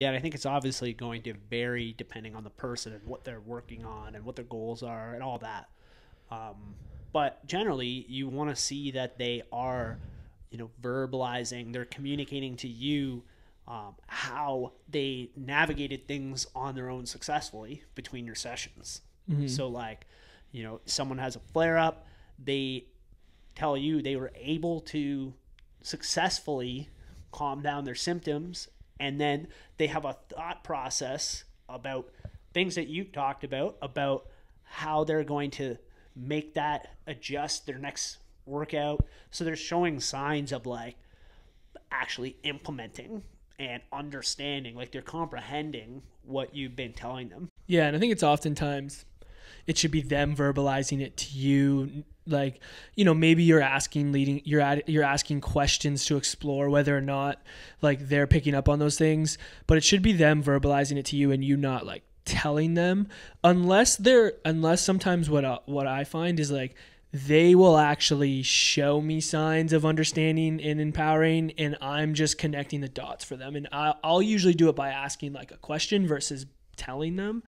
Yeah, and I think it's obviously going to vary depending on the person and what they're working on and what their goals are and all that. Um, but generally, you want to see that they are, you know, verbalizing, they're communicating to you um, how they navigated things on their own successfully between your sessions. So, like, you know, someone has a flare up, they tell you they were able to successfully calm down their symptoms and then they have a thought process about things that you talked about about how they're going to make that adjust their next workout. So they're showing signs of like actually implementing and understanding like they're comprehending what you've been telling them. Yeah, and I think it's oftentimes it should be them verbalizing it to you like you know maybe you're asking leading you're at, you're asking questions to explore whether or not like they're picking up on those things but it should be them verbalizing it to you and you not like telling them unless they're unless sometimes what I, what I find is like they will actually show me signs of understanding and empowering and I'm just connecting the dots for them. And I, I'll usually do it by asking like a question versus telling them